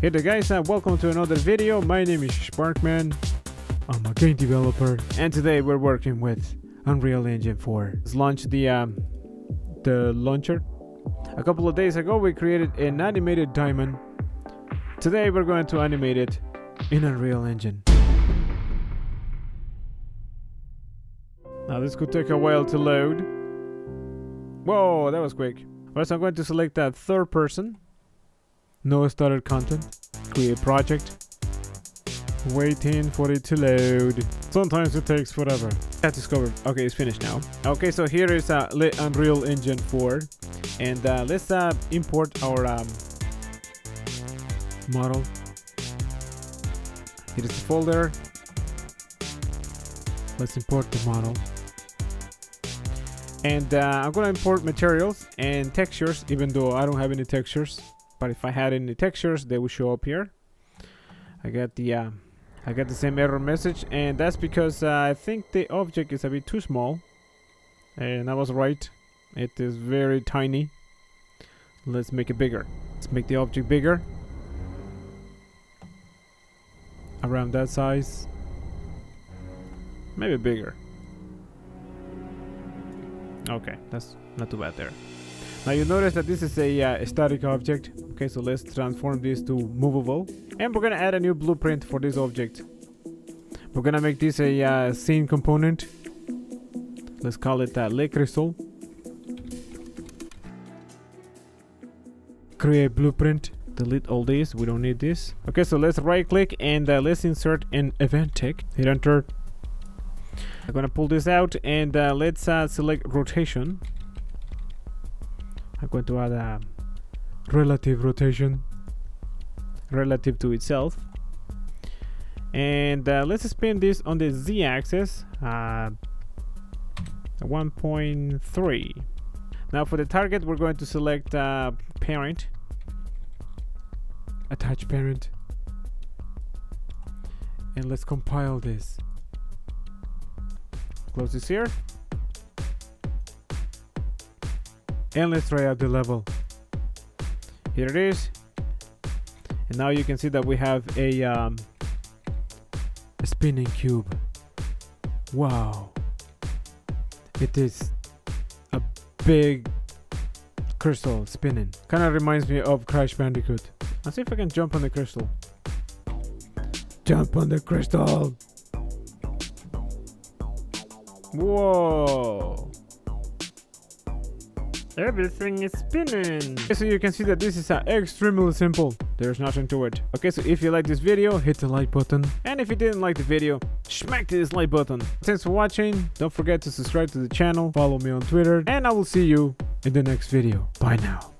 Hey there guys and welcome to another video. My name is Sparckman. I'm a game developer and today we're working with Unreal Engine 4. Let's launch the um, the launcher. A couple of days ago we created an animated diamond. Today we're going to animate it in Unreal Engine. Now this could take a while to load. Whoa, that was quick. Alright, so I'm going to select that third person no started content. Create project. Waiting for it to load. Sometimes it takes forever. That discovered. Okay, it's finished now. Okay, so here is uh, Unreal Engine 4. And uh, let's uh, import our um, model. Here is the folder. Let's import the model. And uh, I'm gonna import materials and textures, even though I don't have any textures but if I had any textures they would show up here. I got the uh, I got the same error message and that's because uh, I think the object is a bit too small. And I was right. It is very tiny. Let's make it bigger. Let's make the object bigger. Around that size. Maybe bigger. Okay that's not too bad there now you notice that this is a uh, static object. Okay, so let's transform this to movable. And we're gonna add a new blueprint for this object. We're gonna make this a uh, scene component. Let's call it uh, Le Crystal. Create blueprint. Delete all these. We don't need this. Okay, so let's right click and uh, let's insert an event tick. Hit enter. I'm gonna pull this out and uh, let's uh, select rotation. I'm going to add a relative rotation relative to itself. And uh, let's spin this on the z-axis uh, 1.3 now for the target we're going to select uh, parent. Attach parent. And let's compile this. Close this here and let's try out the level. Here it is. And now you can see that we have a, um, a spinning cube. Wow. It is a big crystal spinning. Kind of reminds me of Crash Bandicoot. Let's see if I can jump on the crystal. Jump on the crystal. Whoa Everything is spinning. Okay, so you can see that this is uh, extremely simple. There's nothing to it. Okay, so if you like this video, hit the like button. And if you didn't like the video, smack the dislike button. Thanks for watching. Don't forget to subscribe to the channel, follow me on Twitter, and I will see you in the next video. Bye now.